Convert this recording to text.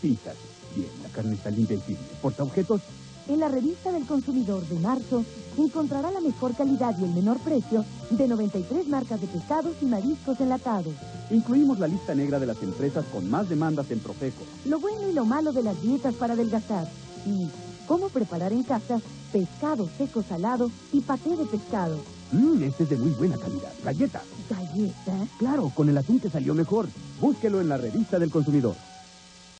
pinzas. Bien, la carne está limpia y firme. ¿Portaobjetos? En la revista del consumidor de marzo encontrará la mejor calidad y el menor precio de 93 marcas de pescados y mariscos enlatados. Incluimos la lista negra de las empresas con más demandas en Profeco. Lo bueno y lo malo de las dietas para adelgazar. Y cómo preparar en casa pescado seco salado y paté de pescado. Mmm, este es de muy buena calidad. Galleta. ¿Galleta? Claro, con el atún que salió mejor. Búsquelo en la revista del consumidor.